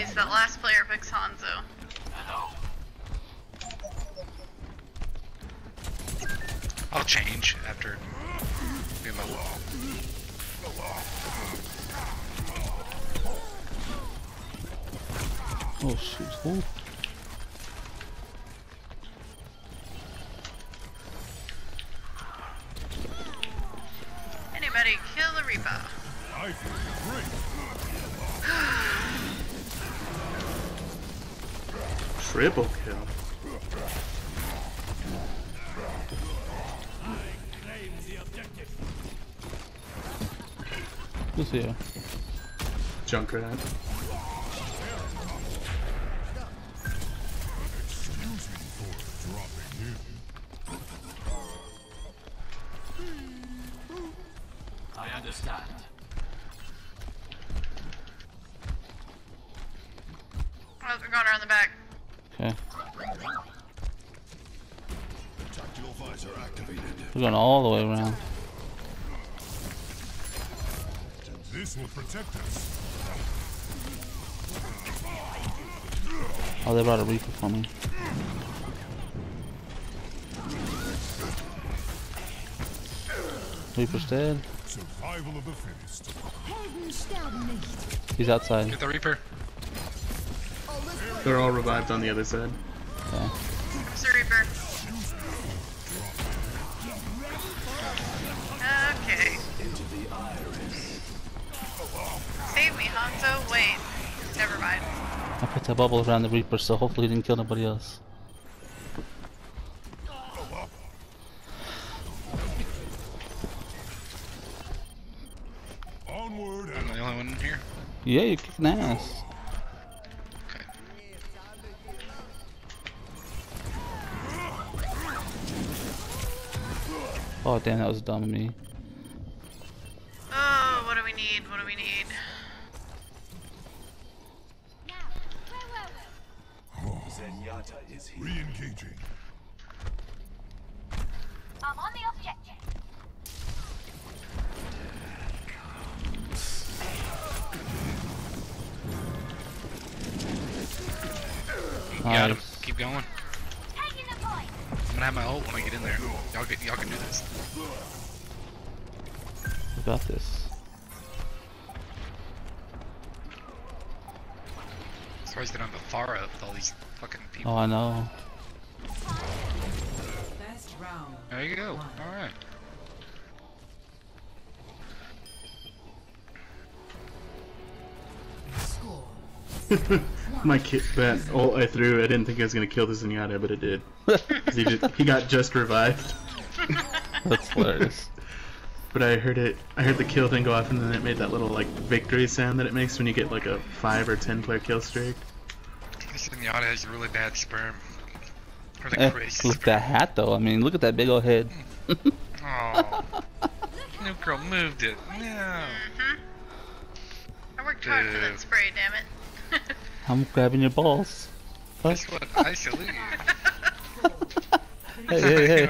always that last player picks Hanzo. I'll change after do my Oh shoot. Ooh. Triple kill. Who's here? Junkrat. Excuse me for dropping. I understand. Oh, they're going around the back. Okay. Tactical visor activated. We're going all the way around. This will protect us. Oh, they brought a Reaper for me. Reaper's dead. Survival of the fittest. Helden sterben nicht. He's outside. Get the Reaper. They're all revived on the other side. Okay. There's the Reaper. Okay. Save me, Hanzo. Wait. Never mind. I put a bubble around the Reaper, so hopefully he didn't kill nobody else. Onward I'm the only one in here. Yeah, you're kicking ass. Oh damn, that was dumb of me. Oh, what do we need? What do we need? Zenyatta is here. re-engaging. Surprised they don't have a Pharah with all these fucking people. Oh, I know. Best round. There you go. Alright. My kit that ult I threw, I didn't think I was gonna kill the Zenyatta, but it did. he just he got just revived. That's hilarious. But I heard it I heard the kill thing go off and then it made that little like victory sound that it makes when you get like a five or ten player kill streak. This Zenyatta has really bad sperm. Or the Eh, crazy look at that hat though. I mean, look at that big old head. Oh. New girl moved it. No. Mm-hmm. I worked hard for that spray, damn it. I'm grabbing your balls. Guess what? I salute you. Hey, hey, hey.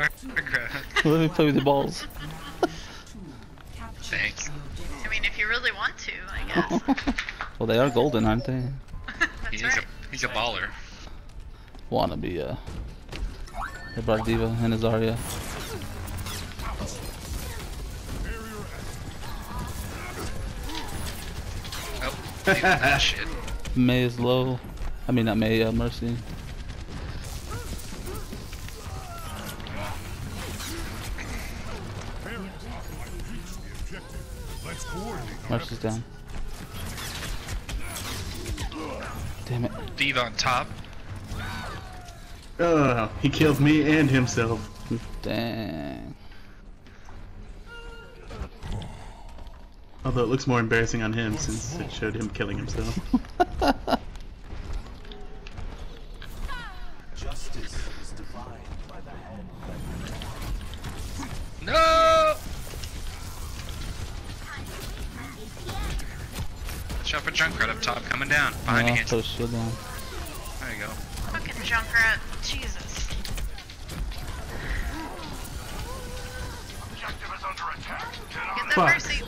Let me play with your balls. Thanks. I mean, if you really want to, I guess. well, they are golden, aren't they? That's He's right. a he's a baller. Wanna be, uh. They brought D.Va and Azaria. Oh, shit. May is low. I mean, not May, uh, Mercy. Down. Damn it. D.Va on top. Oh, he killed me and himself. Dang. Although it looks more embarrassing on him since it showed him killing himself. Watch a Junkrat up top coming down. Behind yeah, you. There you go. Fucking Junkrat. Jesus. Objective is under attack. Get, Get the mercy.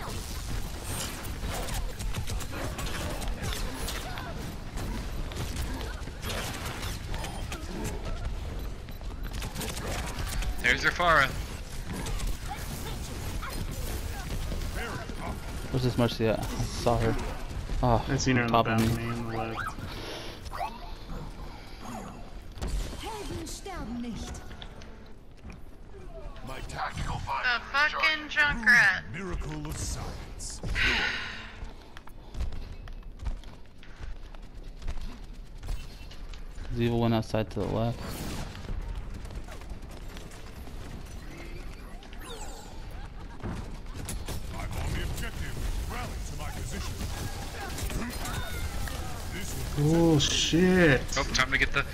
There's your Pharah. Where's this Mercy at? I saw her. Oh, I seen her on the top of me. balcony on the left. Helden sterben nicht. My tactical The fucking Junkrat. Miracle of science. Ziva went outside to the left. I'm on the objective. Rally to my position. This will Oh shit! Oh, time to get the.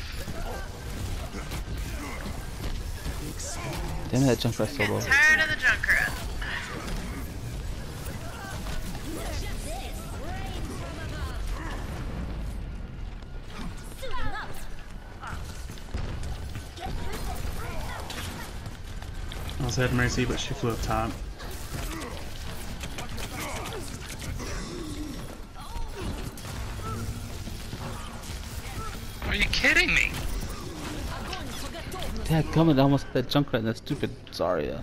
Damn it, that Junkrat so low. Tired of the Junkrat. I also had Mercy, but she flew up top. Dad, coming almost that Junkrat and that stupid Zarya.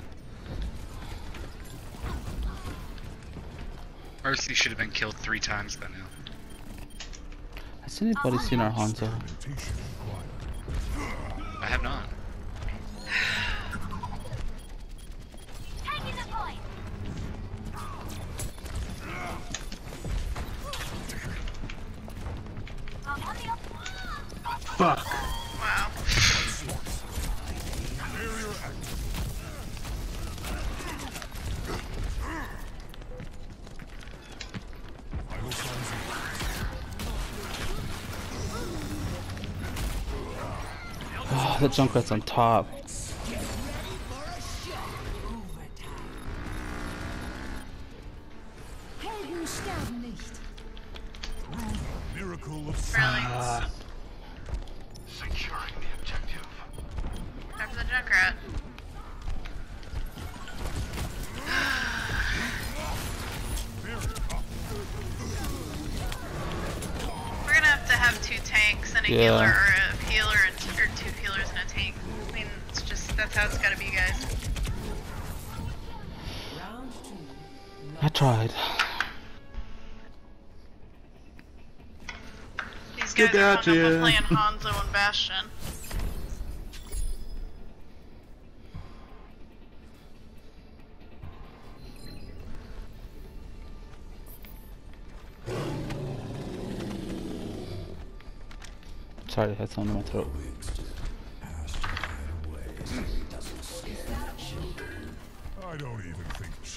Mercy should have been killed three times by now. Has anybody seen our Hanzo? I have not. Taking the point. I'm on the op- Fuck! That Junkrat's on top. Helden sterben nicht. miracle of Really? science. Securing the objective. Time the Junkrat. We're gonna have to have two tanks and a Yeah. healer, or a healer how it's gotta be, guys. I tried. These Still guys are got hung up on playing Hanzo and Bastion. Sorry, I had something in my throat.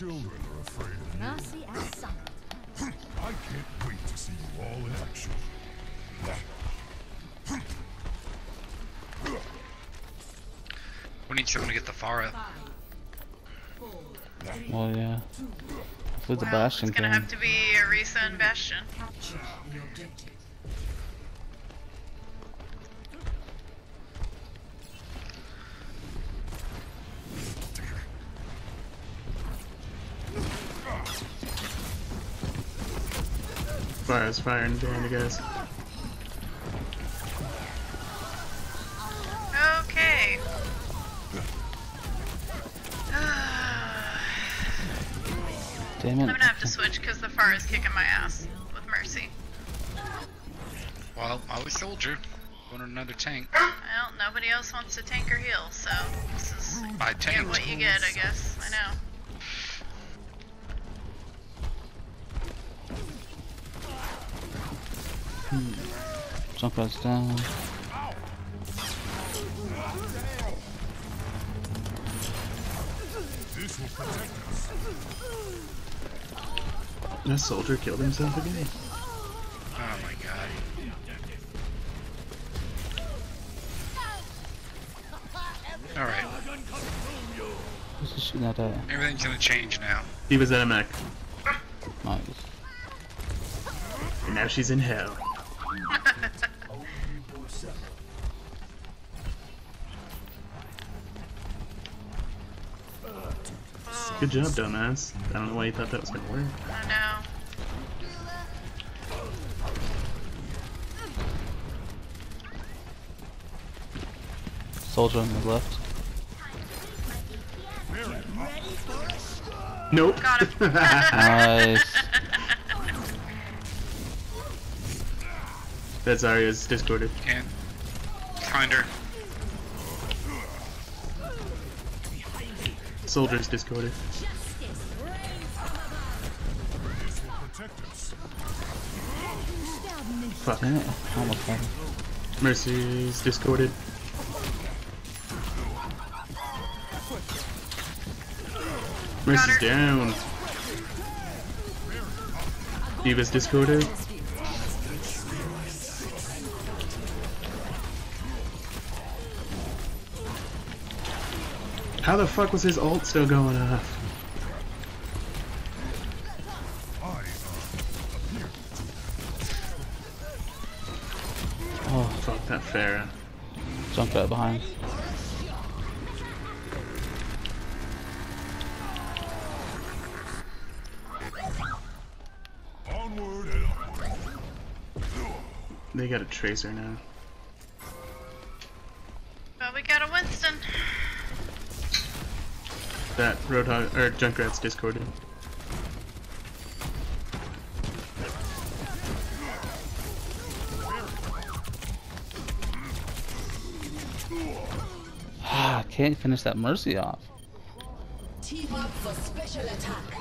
Children are afraid of me. Mercy as summoned. I can't wait to see you all in action. We need someone to get the far Pharah. Well, yeah. With the Well, Bastion it's gonna came. have to be Arisa and Bastion. Fire's firing behind you guys. Okay. Damn it. I'm gonna have to switch because the far is kicking my ass with Mercy. Well, I was soldier. Going on another tank. Well, nobody else wants to tank or heal, so this is I get what you get, I guess. I know. Junkrat's down. This will protect us. That soldier killed himself again. Oh my god. Alright, Who's he shooting at that? Uh, everything's gonna change now. He was at a mech, Nice. and now she's in hell. Good job, dumbass. I don't know why you thought that was gonna work. I know. Soldier on the left. Nope. nice. That's Arya's distorted. And. Find her. Soldier's discorded. This will protect us. Sterben nicht. Fuck. Damn it. Almost got him. Mercy's discorded. Mercy's down. D.Va's discorded. How the fuck was his ult still going off? Oh, Fuck that Pharah. jump right behind. Onward and upward. They got a tracer now. That Roadhog or Junkrat's discorded. Ah, I can't finish that Mercy off. Team up for special attack.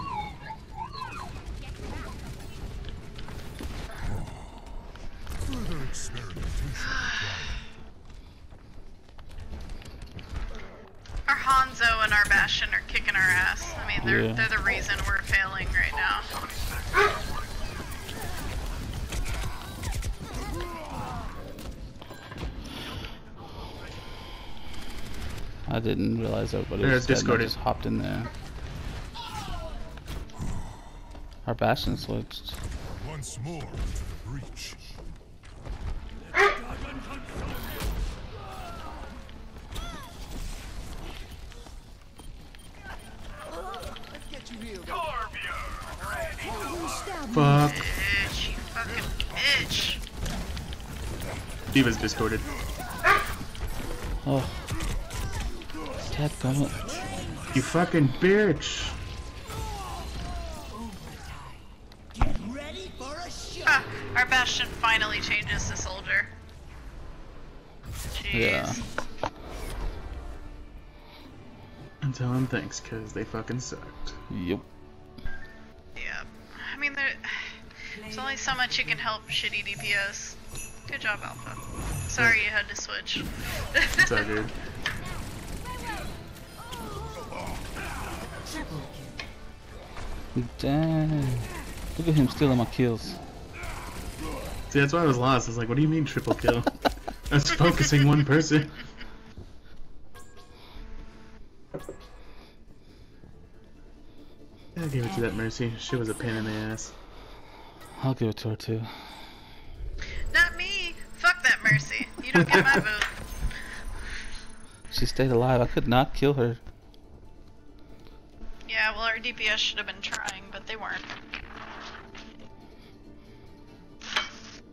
They're Yeah. they're the reason we're failing right now. I didn't realize everybody Yeah, was dead and I discorded. just hopped in there. Our Bastion switched. Once more to the breach. D.Va's discorded. Oh. Dad gummit. You fucking bitch. Ah, our Bastion finally changes to soldier. Jeez. Yeah. And tell them thanks, cause they fucking sucked. Yep. Yeah. I mean, there, there's only so much you can help shitty DPS. Good job, Alpha. Sorry you had to switch. It's all good. Dang. Look at him stealing my kills. See, that's why I was lost. I was like, what do you mean triple kill? I was focusing one person. I gave it to that Mercy. She was a pain in the ass. I'll give it to her too. Not me. Fuck that Mercy. You don't get my vote. She stayed alive. I could not kill her. Yeah, well, our DPS should have been trying, but they weren't.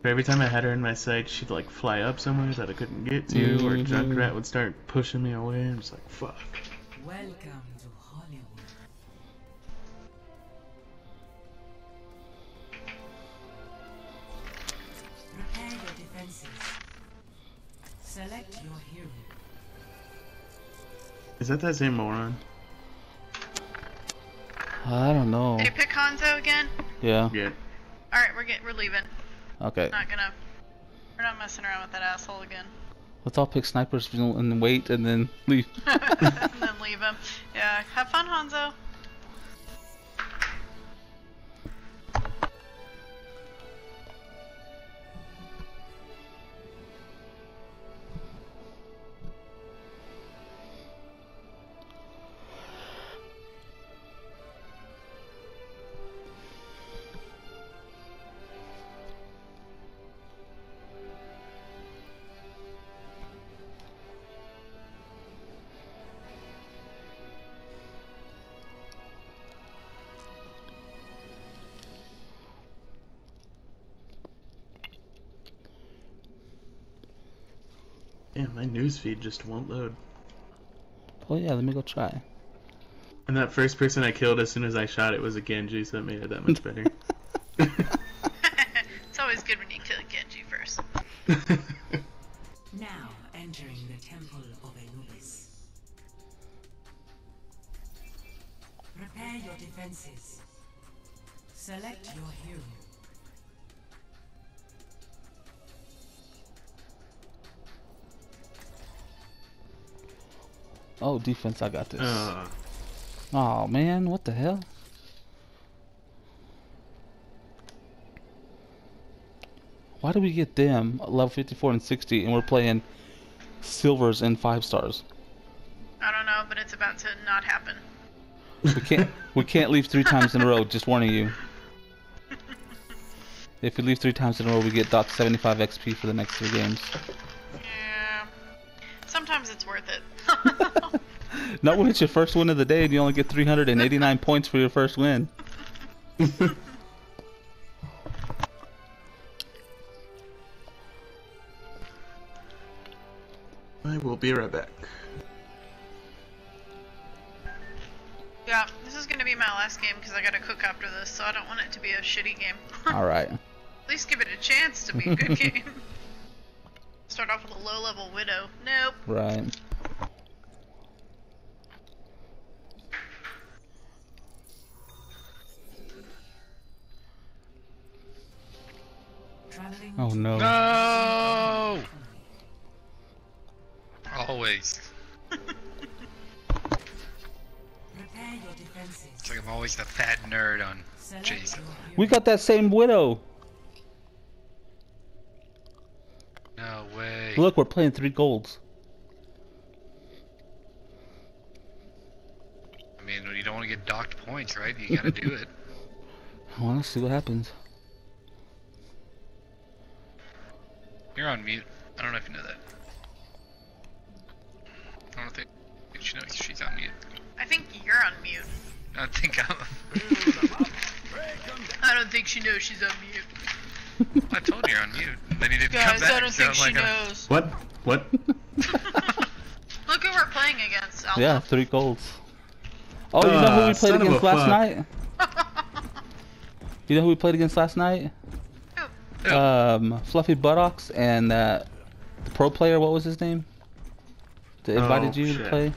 Every time I had her in my sight, she'd like fly up somewhere that I couldn't get to, or Mhm. Junkrat would start pushing me away. I'm just like, fuck. Welcome Is that that same moron? I don't know. Did he pick Hanzo again? Yeah. Yeah. All right, we're get we're leaving. Okay. Not gonna. We're not messing around with that asshole again. Let's all pick snipers and wait and then leave. and then leave him. Yeah. Have fun, Hanzo. Damn, my newsfeed just won't load. Oh yeah, let me go try. And that first person I killed as soon as I shot it was a Genji, so that made it that much better. it's always good when you kill a Genji first. Now entering the temple of Anubis. Prepare your defenses. Select your hero. Oh, defense, I got this. Uh, Oh man, what the hell? Why do we get them level 54 and 60 and we're playing silvers and five stars? I don't know, but it's about to not happen. We can't we can't leave three times in a row, just warning you. If we leave three times in a row we get dot 75 XP for the next three games. Yeah. Sometimes it's worth it. Not when it's your first win of the day and you only get 389 points for your first win. I will be right back. yeah, this is gonna be my last game because I gotta cook after this, so I don't want it to be a shitty game. Alright. At least give it a chance to be a good game. Start off with a low level widow. Nope. Right. Oh no. No! Always. Prepare your defenses. It's like I'm always the fat nerd on Jason. We got that same widow. No way. Look, we're playing three golds. I mean, you don't want to get docked points, right? You gotta do it. Well, let's see what happens. You're on mute. I don't know if you know that. I don't think she knows she's on mute. I think you're on mute. I think I'm. I don't think she knows she's on mute. I told you you're on mute. Then you didn't come Guys, back. I don't think I'm she like, uh, knows. What? What? Look who we're playing against, Alpha. Yeah, three golds. Oh, you know who Ah, we played son of a against last fuck. night? You know who we played against last night? Who? Um, Fluffy Buttocks and uh, the pro player. What was his name? That invited Oh, you to play.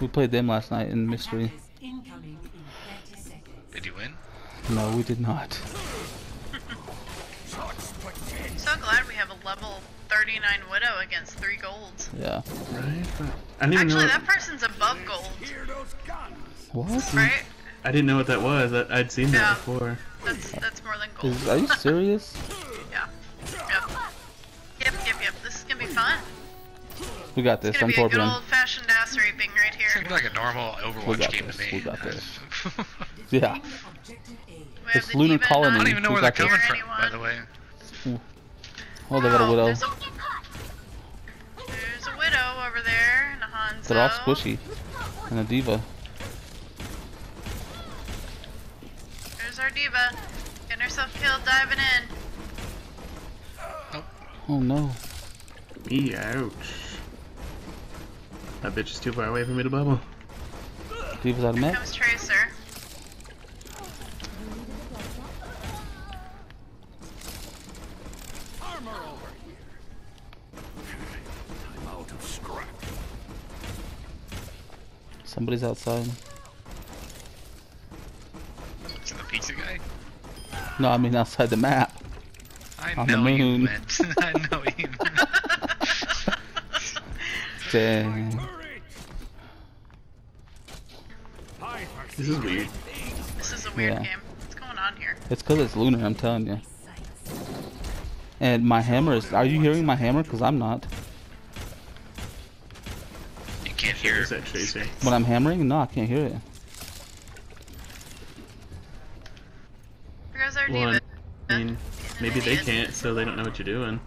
We played them last night in mystery. Attackers incoming in 30 seconds. Did you win? No, we did not. Level 39 Widow against 3 golds. Yeah. Right? But I didn't Actually, know. that person's above gold, Hear those guns. What? right? I didn't know what that was. I, I'd seen that before. That's that's more than gold. Is, are you serious? Yeah. Yep. Yep, yep, yep. This is gonna be fun. We got this. It's gonna I'm be a good old-fashioned ass raping right It's here. like a normal Overwatch got game this, to me. we got this. Yeah. Objective A. We have It's the Lunar Diva Colony. not don't even know We where they're coming Hear from, by the way. Oh, they got a Oh, widow. There's a, there's a widow over there and a Hanzo. They're all squishy. And a D.Va. There's our D.Va. Getting herself killed diving in. Oh, oh no. Me ouch. That bitch is too far away for me to bubble. D.Va's out of mech. Somebody's outside. Is it the pizza guy? No, I mean outside the map. I On the know you moon. meant. I know you meant. Dang. This is weird. This is a weird Yeah. game. What's going on here? It's because it's lunar, I'm telling you. And my hammer is. Are you hearing my hammer? Because I'm not. Hear. There's that tracer. When I'm hammering? No, I can't hear it. Here goes our Well, D.Va. I mean, maybe they can't, so they don't know what you're doing.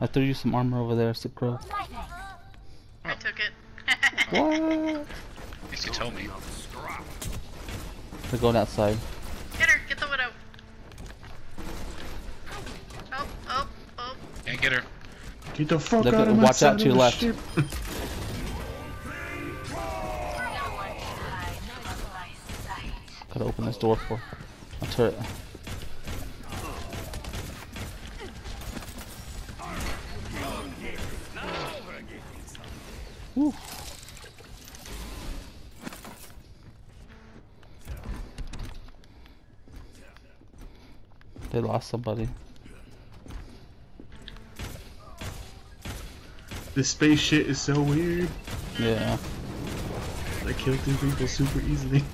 I threw you some armor over there, Sick Crow. I took it. What? At least you told me. Scrap. They're going outside. Get the fuck out of Watch out, two left. Gotta open this door for a turret. They lost somebody. This space shit is so weird. Yeah. I kill two people super easily.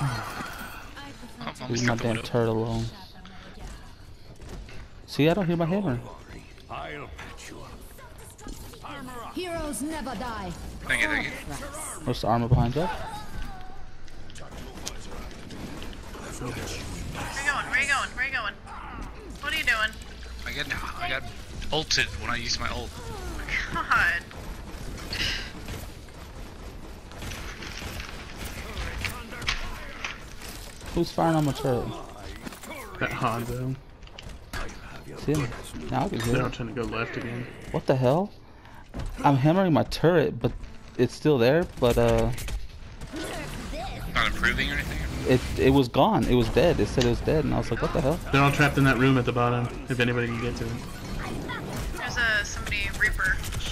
I'm Leave my damn Widow. turret alone. See, I don't hear my hammer. I'll patch you up. Heroes never die. Thank you, thank you. What's the armor behind you? Where you going? Where you going? Where you going? What are you doing? I got I got ulted when I used my ult. God. Who's firing on my turret? That Hanzo. See him? Now I can hear They're all trying to go left again. What the hell? I'm hammering my turret, but it's still there, but uh, Not improving or anything. it it was gone. It was dead. It said it was dead, and I was like, what the hell? They're all trapped in that room at the bottom. If anybody can get to it.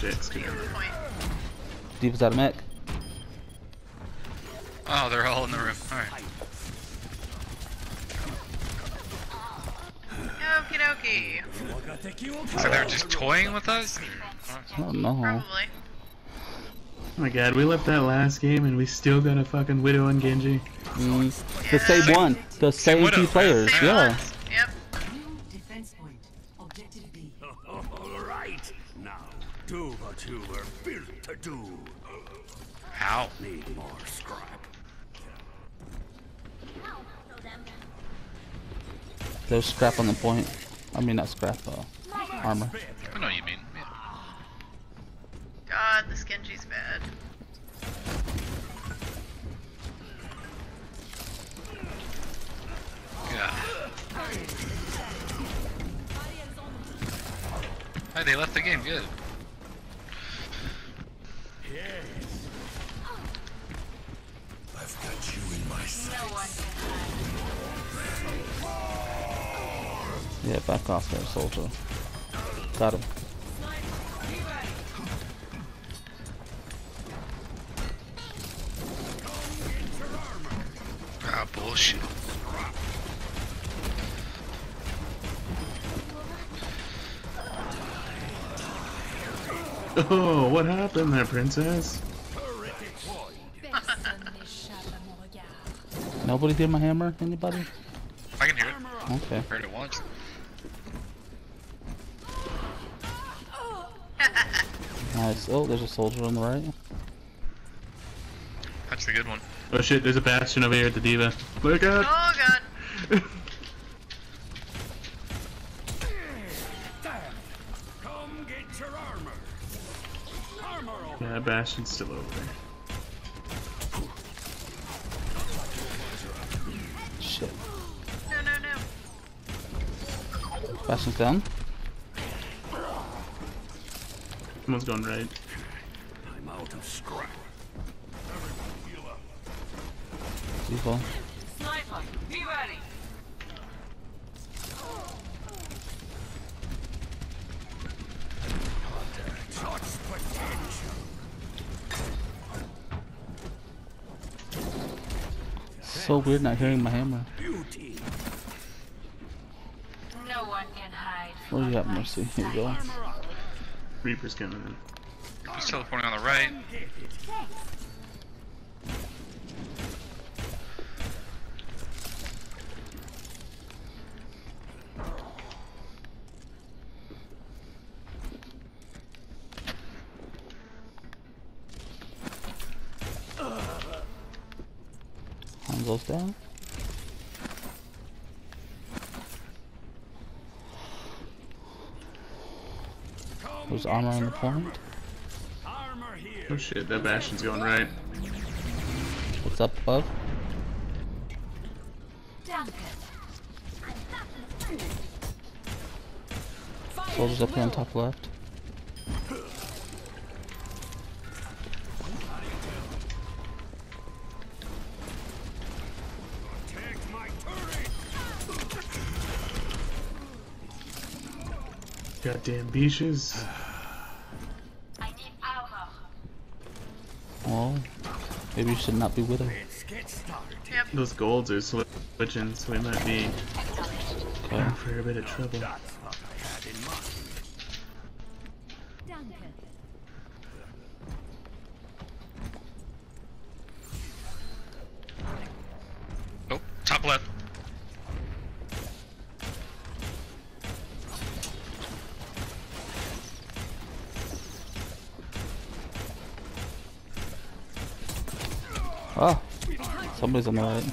Shit, it's to too the bad. point. Deep out of mech. Oh, they're all in the room. All right. Okie dokie. So they're just toying with us. Oh don't. Probably. Oh my god, we left that last game and we still got a fucking Widow and Genji. Mm, the same one. The same two players. Same Yeah. ones. Do what you were built to do. How? Need more scrap. There's scrap on the point. I mean, not scrap. Uh, armor. I know what you mean. Yeah. God, this Genji's bad. Yeah. Hey, they left the game. Good. Yeah, back off there, soldier. Got him. Ah, bullshit. Oh, what happened there, princess? Nobody hear my hammer? Anybody? I can hear it. Okay. Heard it once. Nice. Oh, there's a soldier on the right. That's the good one. Oh shit, there's a bastion over here at the D.Va. Look out! Oh god. Come get your armor. Armor over. yeah, bastion's still over there. Shit. No, no, no. Bastion's down. Someone's going right. I'm out of scrap. Default. Sniper, be ready. So weird not hearing my hammer. Beauty. No one can hide. Where you at, Mercy? Here you go. Reaper's coming in. He's teleporting on the right. There's armor on the point. Oh shit, that Bastion's going right. What's up above? Soldiers up here on top left. Goddamn beaches. Maybe you should not be with Let's get started. Yep. Those golds are swi- switching, so we might be Okay. in for a bit of trouble. Somebody's on the right.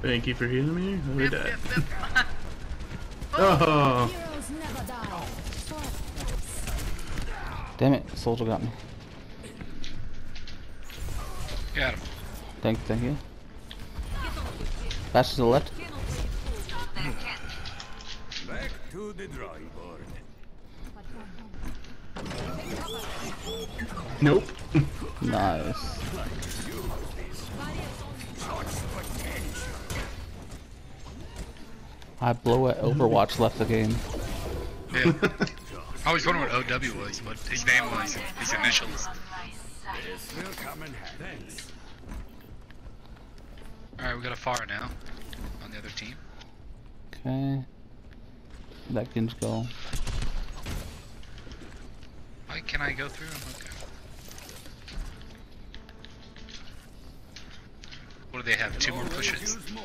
Thank you for healing me. Oh, we Yep, died. yep, yep. Oh, Heroes never die. Sword Damn it, soldier got me. Got him. Thank, thank you. Bash to the left. Back to the drawing board. nope. Nice. I blow at Overwatch left the game. Yeah. I was wondering what OW was, but his name was his initials. On my side. This will come in handy. Thanks. Alright, we got a far now on the other team. Okay. That can go. Why can I go through? Okay. What do they have? Two more pushes? Use more.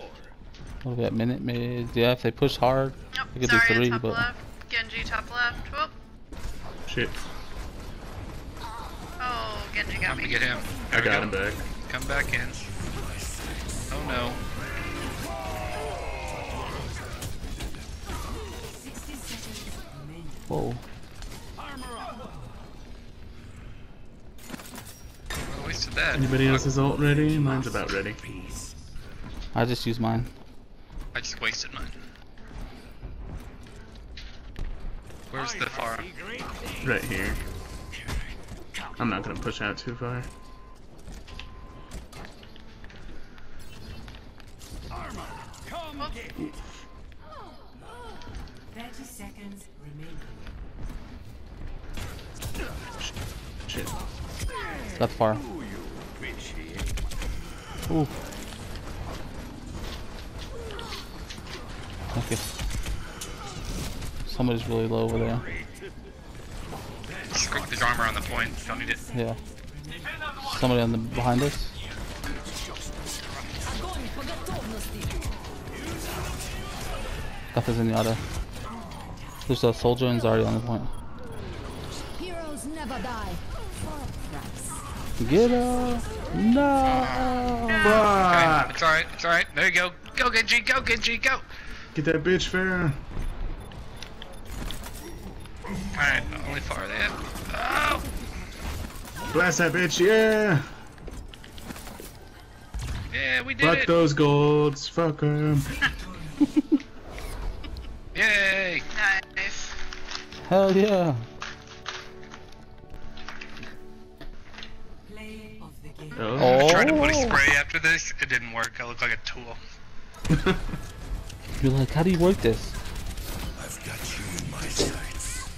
What about minute mid? Yeah, if they push hard, Nope. they could do Sorry, three, top but left. Genji top left. Whoop. Shit. Oh, Genji got Time me. to get him. I There we got go. him back. Come back in. Oh no. 60 whoa. I wasted that. Anybody else's ult ready? Mine's about ready. I just used mine. I just wasted mine. Where's the far? Right here. I'm not gonna push out too far. Come 30 seconds remaining. Shit. Got far. Appreciate Ooh. Okay. Somebody's really low over there. Just grip armor on the point. Don't need it. Yeah. Somebody on the behind us. Got the Zenyatta. There's a soldier and Zarya on the point. Heroes never die. Get her! No! Fuck! It's alright. It's alright. There you go. Go Genji. Go Genji. Go. Get that bitch fair. Alright. Only far they have. Oh. Blast that bitch, yeah! Yeah, we did Fuck it. those golds. Fuck 'em. Yay. Nice. Hell yeah! Of the game. Oh. Oh! Tried to put a spray oh. after this. It didn't work. I look like a tool. You're like, how do you work this? I've got you in my sights.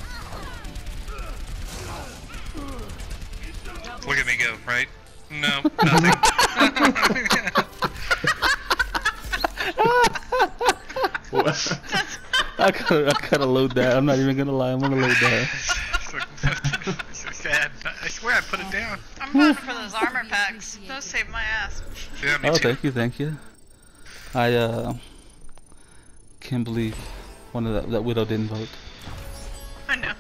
Look at me go. Right? No. Nothing. What? I gotta, I gotta load that. I'm not even gonna lie. I'm gonna load that. it's so sad. I swear I put it down. I'm voting for those armor packs. Those saved my ass. Yeah, me Oh, too. thank you, thank you. I uh can't believe one of that that widow didn't vote. I know.